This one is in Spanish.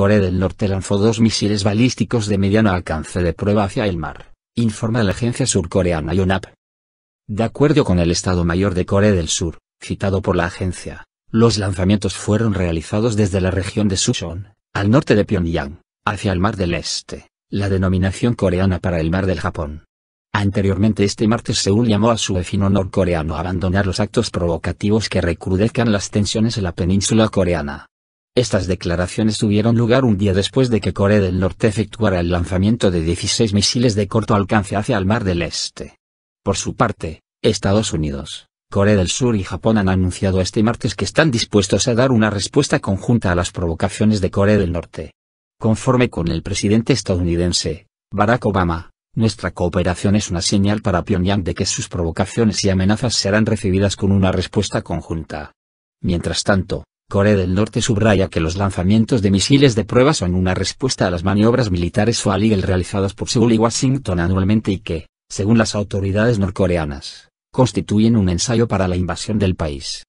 Corea del Norte lanzó dos misiles balísticos de mediano alcance de prueba hacia el mar, informa la agencia surcoreana Yonhap. De acuerdo con el Estado Mayor de Corea del Sur, citado por la agencia, los lanzamientos fueron realizados desde la región de Sucheon, al norte de Pyongyang, hacia el Mar del Este, la denominación coreana para el Mar del Japón. Anteriormente este martes Seúl llamó a su vecino norcoreano a abandonar los actos provocativos que recrudezcan las tensiones en la península coreana. Estas declaraciones tuvieron lugar un día después de que Corea del Norte efectuara el lanzamiento de 16 misiles de corto alcance hacia el Mar del Este. Por su parte, Estados Unidos, Corea del Sur y Japón han anunciado este martes que están dispuestos a dar una respuesta conjunta a las provocaciones de Corea del Norte. Conforme con el presidente estadounidense, Barack Obama, nuestra cooperación es una señal para Pyongyang de que sus provocaciones y amenazas serán recibidas con una respuesta conjunta. Mientras tanto, Corea del Norte subraya que los lanzamientos de misiles de prueba son una respuesta a las maniobras militares o Eagle realizadas por Seúl y Washington anualmente y que, según las autoridades norcoreanas, constituyen un ensayo para la invasión del país.